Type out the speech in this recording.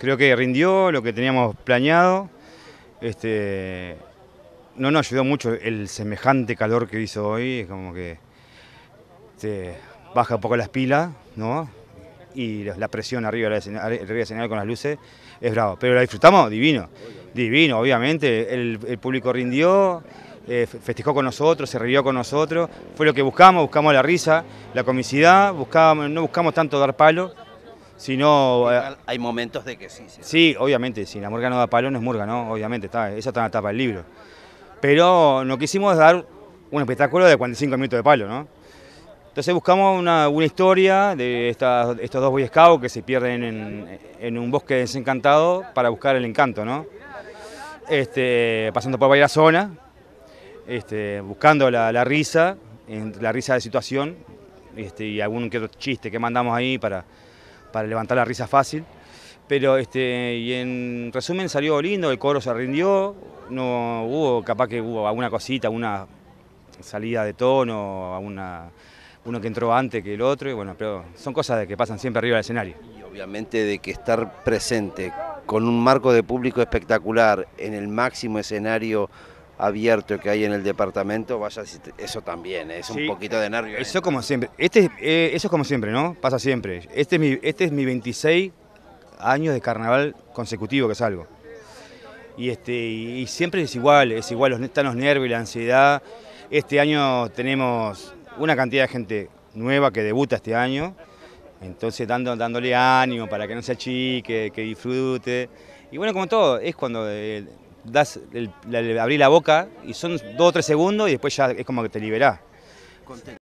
Creo que rindió lo que teníamos planeado. Este, no nos ayudó mucho el semejante calor que hizo hoy, es como que este, baja un poco las pilas, ¿no? Y la presión arriba del escenario, con las luces es bravo. Pero la disfrutamos divino, divino, obviamente. El, público rindió, eh, festejó con nosotros, se rió con nosotros. Fue lo que buscamos, buscamos la risa, la comicidad, buscamos, no buscamos tanto dar palo, sino... Eh, hay momentos de que sí. Sí, obviamente, si la murga no da palo no es murga, ¿no? Obviamente, está, esa está en la tapa del libro. Pero no quisimos dar un espectáculo de 45 minutos de palo, ¿no? Entonces buscamos una, historia de estos dos Boy Scouts que se pierden en, un bosque desencantado para buscar el encanto, ¿no? Este, pasando por varias zonas, este, buscando la, risa, la risa de situación este, y algún que otro chiste que mandamos ahí para, para levantar la risa fácil. Pero este, y en resumen salió lindo, el coro se rindió, no hubo, capaz que hubo alguna cosita, una salida de tono, alguna uno que entró antes que el otro, bueno, pero son cosas que pasan siempre arriba del escenario. Y obviamente de que estar presente con un marco de público espectacular en el máximo escenario abierto que hay en el departamento, vaya, eso también, es un poquito de nervio. Eso como siempre, este, eh, eso es como siempre, ¿no? Pasa siempre. Este es, mi, este es mi 26 años de carnaval consecutivo que salgo. Y, este, y siempre es igual, es igual, están los nervios y la ansiedad. Este año tenemos una cantidad de gente nueva que debuta este año, entonces dando, dándole ánimo para que no se achique, que disfrute. Y bueno, como todo, es cuando eh, das el, abrí la boca y son dos o tres segundos y después ya es como que te liberás.